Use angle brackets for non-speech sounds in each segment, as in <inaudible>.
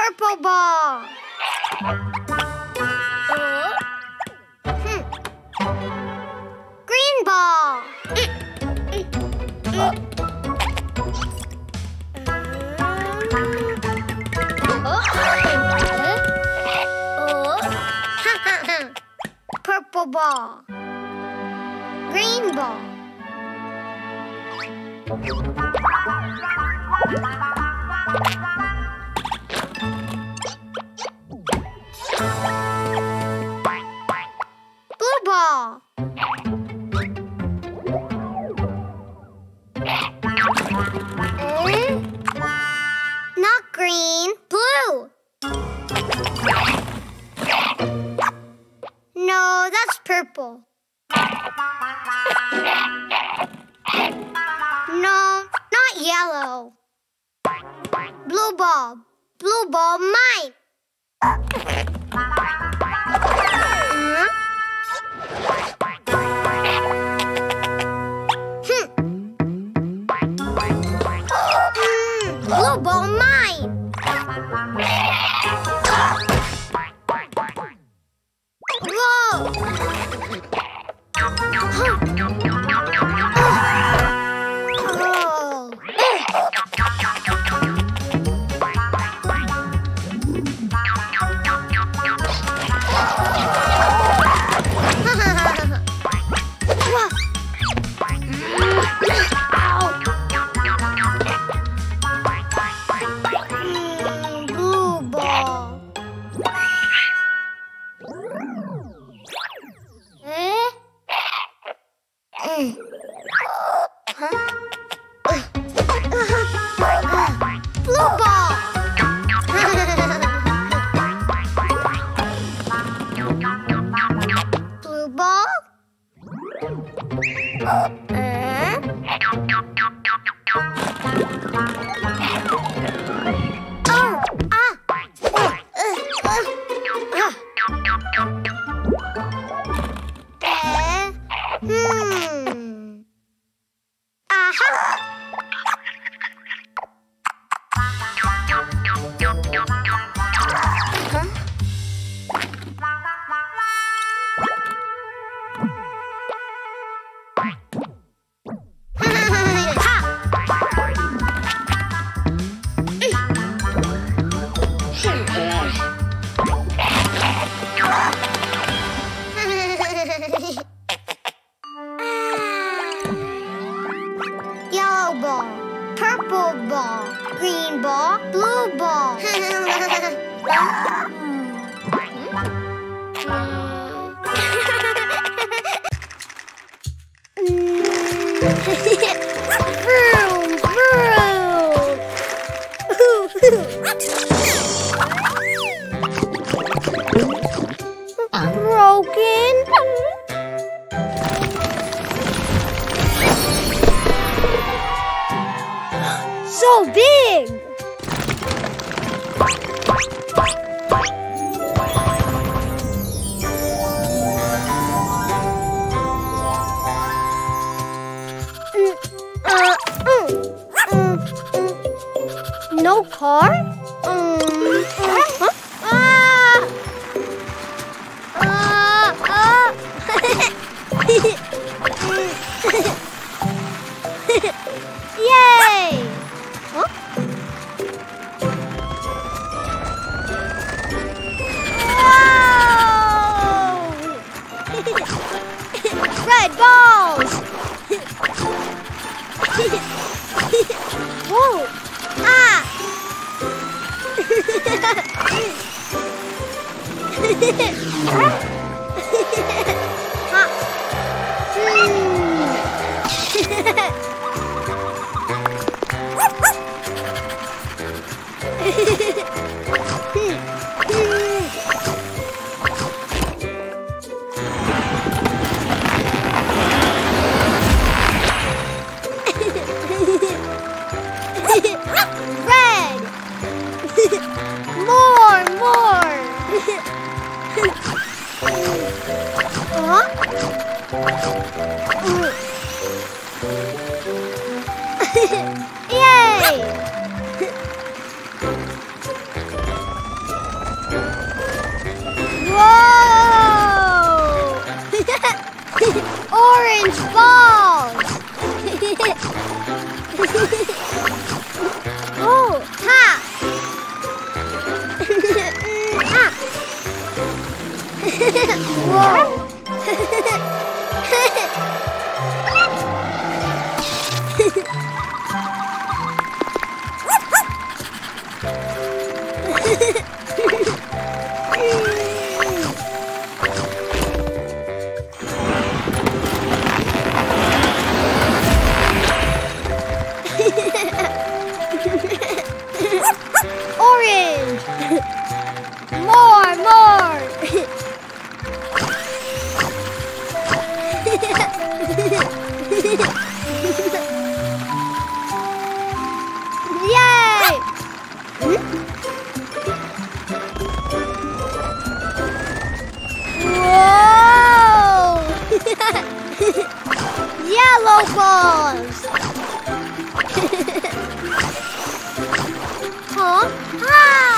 Purple ball. Green ball. Purple ball. Green ball. Blue that's. No, not yellow. Blue ball. Blue ball, mine. Blue ball. Purple ball, green ball, blue ball. <laughs> Hmm. <laughs> vroom, vroom. <laughs> So big! Mm, uh, mm, mm. No car? Mm, huh? Ah! Ah, ah. <laughs> Yay! <laughs> Red balls! <laughs> Whoa! Ah! <laughs> Red! <laughs> more, more! <laughs> huh? <laughs> Yay! <laughs> Orange. <laughs> Balls! <laughs> huh? Yellow!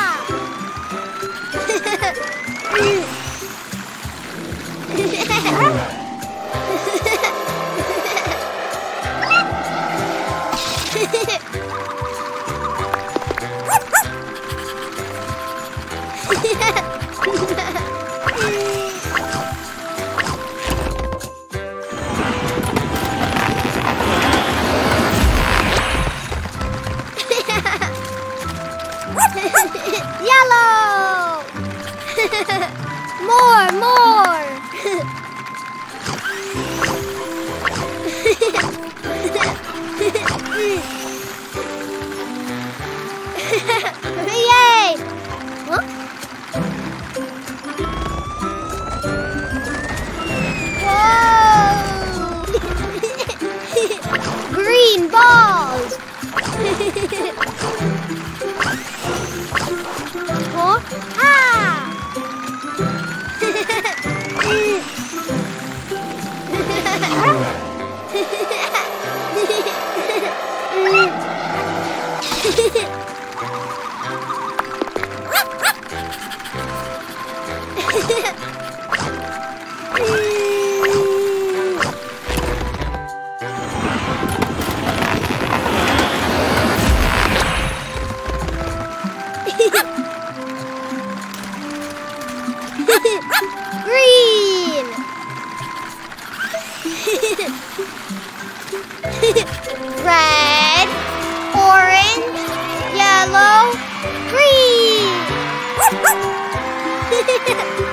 Red, orange, yellow, green. <laughs>